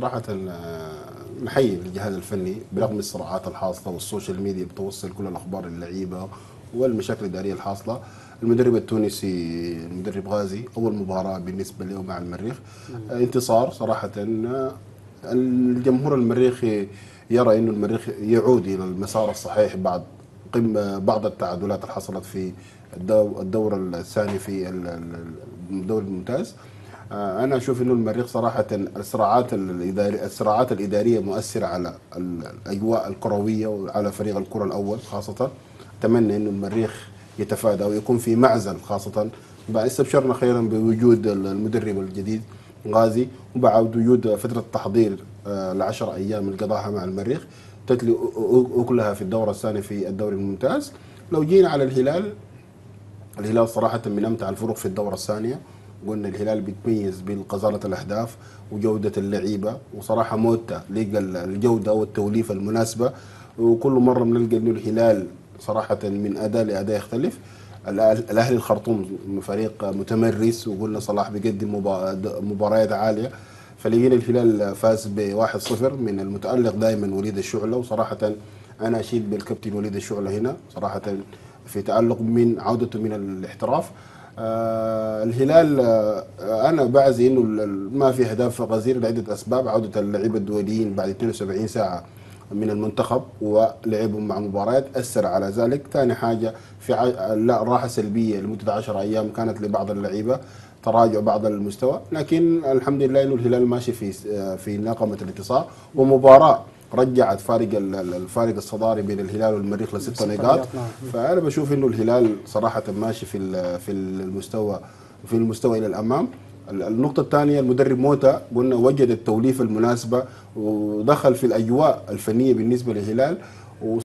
صراحة آه، نحيي الجهاز الفني برغم الصراعات الحاصلة وال social media بتوصل كل الأخبار للعيبة والمشاكل الإدارية الحاصلة المدرب التونسي المدرب غازي أول مباراة بالنسبة له مع المريخ. آه، انتصار صراحة آه، الجمهور المريخي يرى أنه المريخ يعود إلى المسار الصحيح بعد قمة بعض التعادلات اللي حصلت في الدو- الدور الثاني في ال- ال- الدوري الممتاز. أنا أشوف إنه المريخ صراحة الصراعات الاداريه الصراعات الإدارية مؤثرة على ال- الأجواء الكروية وعلى فريق الكرة الأول خاصة. أتمنى إنه المريخ يتفادى ويكون في معزل خاصة. استبشرنا خيرا بوجود المدرب الجديد غازي وبعد وجود فترة تحضير آه، العشر أيام اللي قضاها مع المريخ تتلي أكلها في الدورة الثانية في الدوري الممتاز. لو جينا على الهلال الهلال صراحة من أمتع الفرق في الدورة الثانية. قلنا الهلال بيتميز بالقذارة الأهداف وجودة اللعيبة وصراحة موتا لقى الجودة والتوليفة المناسبة. وكل مرة بنلقى إنه الهلال صراحة من أداء لأداء يختلف. الأهلي الخرطوم فريق متمرس وقلنا صلاح بيقدم مبا- مباريات عالية. فلقينا الهلال فاز ب 1-0 من المتألق دائما وليد الشعلة. وصراحة أنا أشيد بالكابتن وليد الشعلة هنا صراحة في تألق من عودته من الاحتراف. آه الهلال آه أنا بعزي إنه ما في أهداف غزيره لعدة أسباب عودة اللعيبه الدوليين بعد 72 ساعة من المنتخب ولعبهم مع مباريات أثر على ذلك. ثاني حاجة في ع... لا راحة سلبية لمدة 10 أيام كانت لبعض اللعيبة تراجع بعض المستوى. لكن الحمد لله إنه الهلال ماشي في في ناقمه الانتصار ومباراة رجعت فارق ال- ال- الفارق الصداري بين الهلال والمريخ لست ست نقاط. نعم. فأنا بشوف إنه الهلال صراحة ماشي في في المستوى في المستوى إلى الأمام. ال- النقطة الثانية المدرب موتا قلنا وجد التوليفة المناسبة ودخل في الأجواء الفنية بالنسبة للهلال.